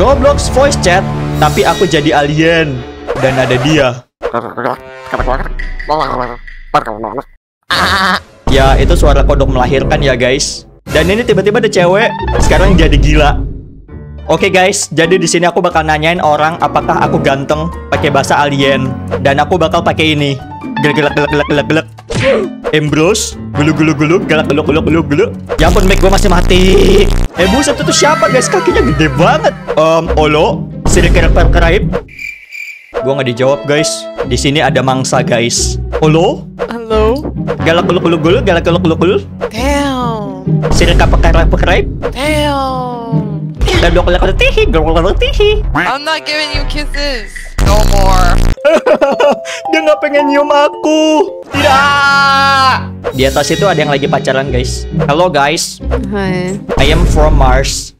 Roblox voice chat, tapi aku jadi alien dan ada dia. Ya, itu suara kodok melahirkan ya, guys. Dan ini tiba-tiba ada cewek sekarang jadi gila. Oke guys, jadi di sini aku bakal nanyain orang apakah aku ganteng pakai bahasa alien dan aku bakal pakai ini. Gelak gelak gelak gelak gelak gelak. Gulu gulu gulu, galak gulu gulu gulu gulu. Ya ampun, mic gue masih mati. Eh buset itu siapa guys? Kakinya gede banget. Um, Olo, sedikit kerip Gue nggak dijawab guys. Di sini ada mangsa guys. Olo, Hello? galak gulu gulu gulu, galak gulu gulu gulu. Damn. Sedikit kerip kerip. Damn. Dan lo kelak tihi, gulu tihi. I'm not giving you kisses. No more. Dia nggak pengen nyium aku. Tidak. Di atas itu ada yang lagi pacaran guys. Hello guys, Hi. I am from Mars.